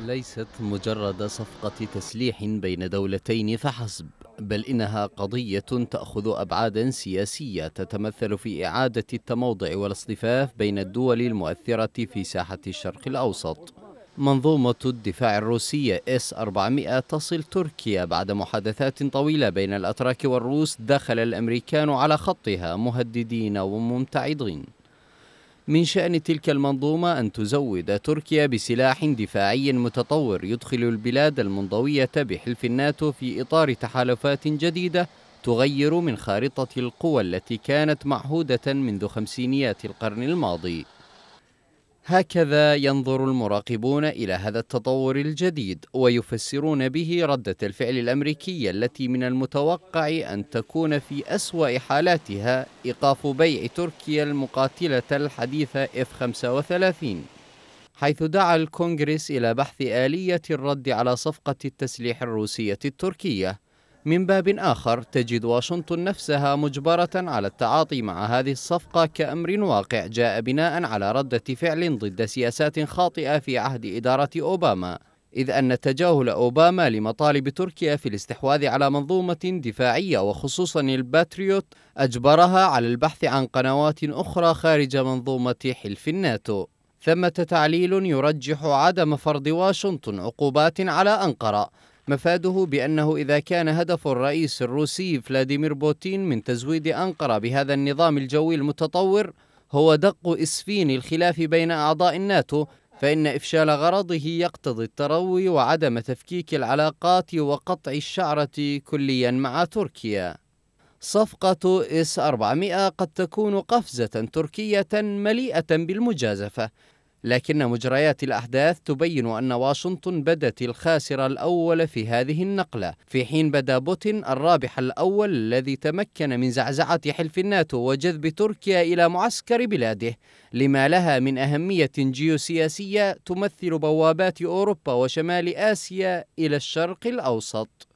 ليست مجرد صفقة تسليح بين دولتين فحسب بل إنها قضية تأخذ أبعادا سياسية تتمثل في إعادة التموضع والاصطفاف بين الدول المؤثرة في ساحة الشرق الأوسط. منظومة الدفاع الروسية إس 400 تصل تركيا بعد محادثات طويلة بين الأتراك والروس دخل الأمريكان على خطها مهددين وممتعضين. من شأن تلك المنظومة أن تزود تركيا بسلاح دفاعي متطور يدخل البلاد المنضوية بحلف الناتو في إطار تحالفات جديدة تغير من خارطة القوى التي كانت معهودة منذ خمسينيات القرن الماضي. هكذا ينظر المراقبون إلى هذا التطور الجديد ويفسرون به ردة الفعل الأمريكية التي من المتوقع أن تكون في أسوأ حالاتها إيقاف بيع تركيا المقاتلة الحديثة F-35 حيث دعا الكونغرس إلى بحث آلية الرد على صفقة التسليح الروسية التركية. من باب آخر تجد واشنطن نفسها مجبرة على التعاطي مع هذه الصفقة كأمر واقع جاء بناء على ردة فعل ضد سياسات خاطئة في عهد إدارة أوباما إذ أن تجاهل أوباما لمطالب تركيا في الاستحواذ على منظومة دفاعية وخصوصا الباتريوت أجبرها على البحث عن قنوات أخرى خارج منظومة حلف الناتو. ثمة تعليل يرجح عدم فرض واشنطن عقوبات على أنقرة مفاده بأنه إذا كان هدف الرئيس الروسي فلاديمير بوتين من تزويد أنقرة بهذا النظام الجوي المتطور هو دق إسفين الخلاف بين أعضاء الناتو فإن إفشال غرضه يقتضي التروي وعدم تفكيك العلاقات وقطع الشعرة كليا مع تركيا. صفقة إس 400 قد تكون قفزة تركية مليئة بالمجازفة لكن مجريات الأحداث تبين أن واشنطن بدت الخاسر الأول في هذه النقلة. في حين بدا بوتين الرابح الأول الذي تمكن من زعزعة حلف الناتو وجذب تركيا إلى معسكر بلاده لما لها من أهمية جيوسياسية تمثل بوابات أوروبا وشمال آسيا إلى الشرق الأوسط.